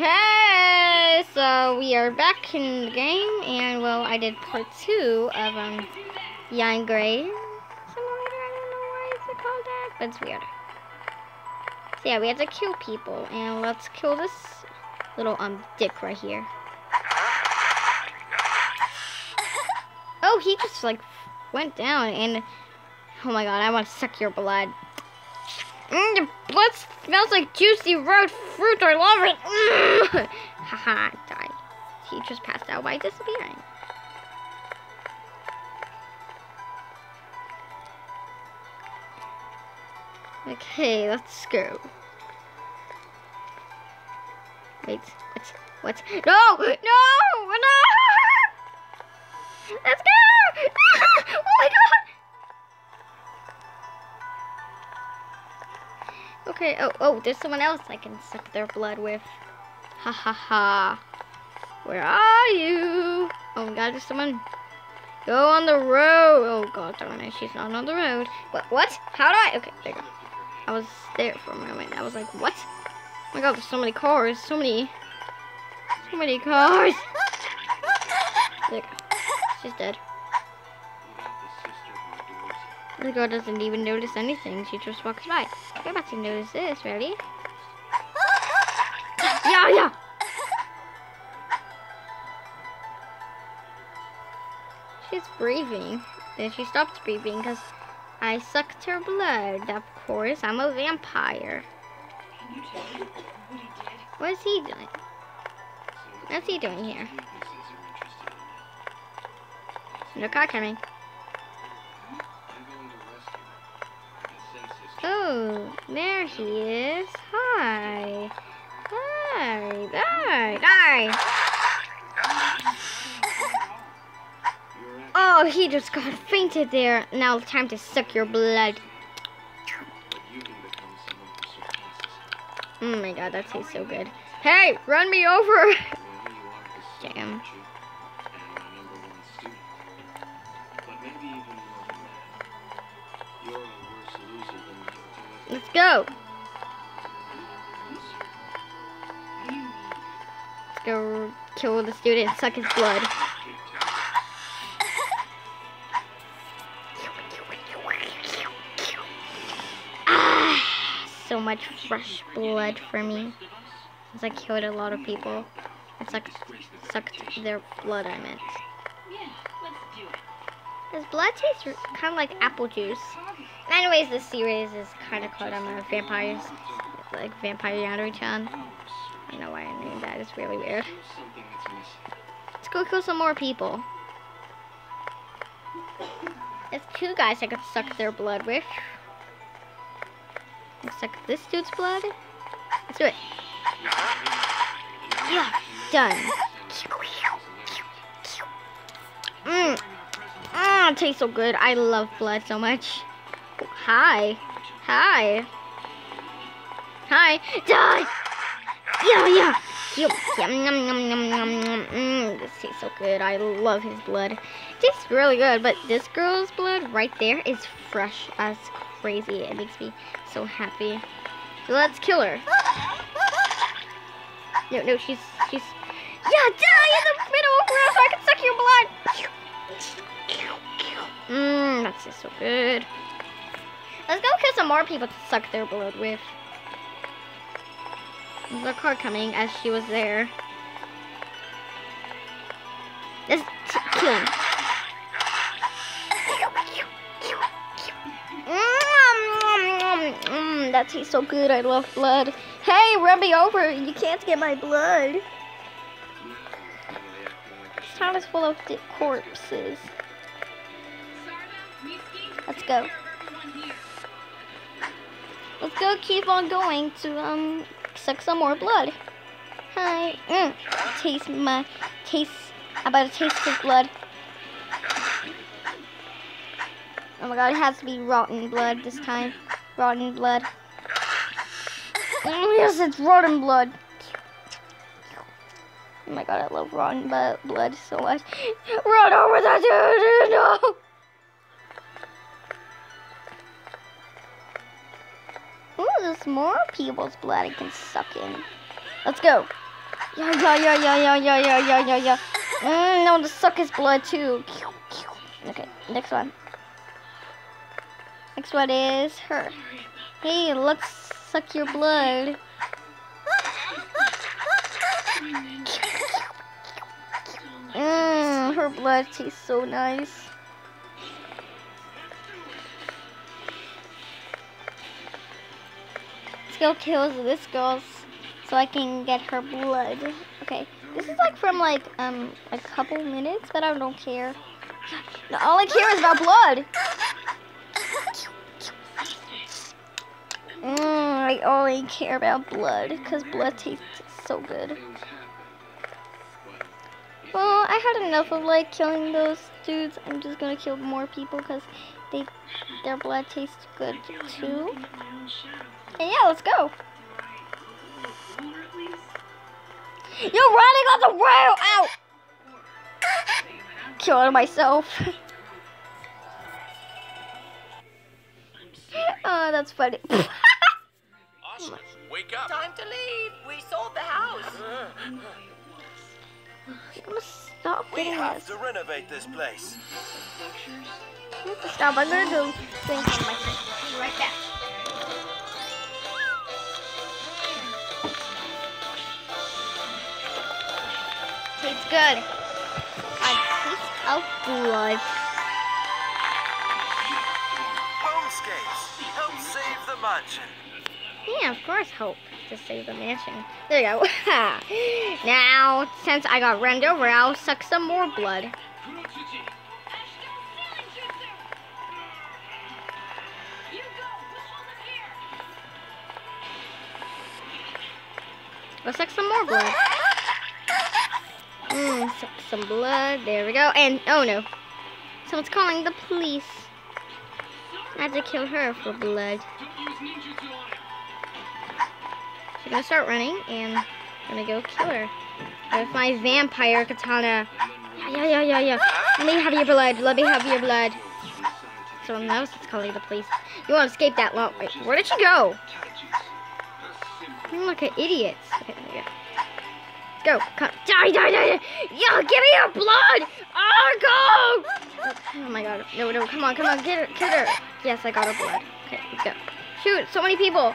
Hey, so we are back in the game, and well, I did part two of um, Yangire Simulator. I don't know why it's called that, but it's weird. So yeah, we have to kill people, and let's kill this little um dick right here. Oh, he just like went down, and oh my god, I want to suck your blood. Mm, your blood smells like juicy road fruit. I love it. Haha, died. He just passed out by disappearing. Okay, let's go. Wait, what? What? No! No! No! Let's go! oh my god! Okay, oh, oh, there's someone else I can suck their blood with. Ha ha ha. Where are you? Oh my god, there's someone. Go on the road. Oh god, darn it, she's not on the road. What? What? How do I? Okay, there you go. I was there for a moment. I was like, what? Oh my god, there's so many cars. So many. So many cars. There. She's dead. The girl doesn't even notice anything. She just walks by. You're about to notice this. Ready? Yeah, yeah. She's breathing. Then she stopped breathing because I sucked her blood. Of course, I'm a vampire. What is he doing? What's he doing here? No car coming. Oh, there he is. Hi. Hi. Hi. Hi. Oh, he just got fainted there. Now it's time to suck your blood. Oh my god, that tastes so good. Hey, run me over. Damn. Let's go. Let's go kill the student suck his blood. Ah, so much fresh blood for me. Since I killed a lot of people. It's sucked, sucked their blood, I meant. His blood tastes kind of like apple juice. Anyways, this series is kind of called um, uh, Vampires, like Vampire Yandere-chan. I don't know why I named that. It's really weird. Let's go kill some more people. There's two guys I could suck their blood with. Suck this dude's blood. Let's do it. Yeah, done. Mmm. It tastes so good. I love blood so much. Hi. Hi. Hi. Die! Yeah, yeah. Yum, yum, yum, yum, yum, yum, yum. Mm, this tastes so good. I love his blood. Tastes really good, but this girl's blood right there is fresh as crazy. It makes me so happy. So let's kill her. No, no, she's, she's, yeah, die in the middle of her so I can suck your blood. Mmm, that tastes so good. Let's go kill some more people to suck their blood with. There's a car coming as she was there. Let's kill him. That tastes so good. I love blood. Hey, run me over. You can't get my blood. This town is full of corpses. Let's go. Let's go keep on going to um suck some more blood. Hi. Mm. Taste my taste about to taste his blood. Oh my god, it has to be rotten blood this time. Rotten blood. Mm, yes, it's rotten blood. Oh my god, I love rotten blood so much. Run over that dude! No! Ooh, more people's blood I can suck in. Let's go. Yeah, yeah, yeah, yeah, yeah, yeah, yeah, yeah, yeah, yeah. Mm, no, to suck his blood too. Okay, next one. Next one is her. Hey, let's suck your blood. Mmm, her blood tastes so nice. Let's go kill this girl so I can get her blood. Okay, this is like from like um a couple minutes, but I don't care. All I care is about blood. Mmm, I only care about blood because blood tastes so good. Well, I had enough of like killing those dudes. I'm just gonna kill more people because they their blood tastes good too. And yeah, let's go. You're running on the rail! Ow! Killing myself. oh, that's funny. Ashley, wake up. Time to leave. We sold the house. I'm gonna stop We have this. to renovate this place. I have to stop. I'm gonna go think on my phone. Be right back. Tastes good. A taste of blood. Help save the mansion. Yeah, of course, hope to save the mansion. There you go. now, since I got run over, I'll suck some more blood. Let's suck some more blood. Mmm, suck some blood. There we go. And, oh no. Someone's calling the police. I had to kill her for blood. She's gonna start running and I'm gonna go kill her with my vampire katana. Yeah, yeah, yeah, yeah. Let me have your blood. Let me have your blood. Someone else is calling the police. You won't escape that long. Wait, where did she go? Hmm, you look at idiots. Okay, there you go. Go, come, die, die, die, die. Yeah, give me your blood. Oh, go. Oh, oh my god. No, no, come on, come on, get her, get her. Yes, I got her blood. Okay, let's go. Shoot, so many people.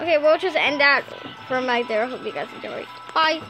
Okay, we'll just end that for my there. Hope you guys enjoyed. Bye.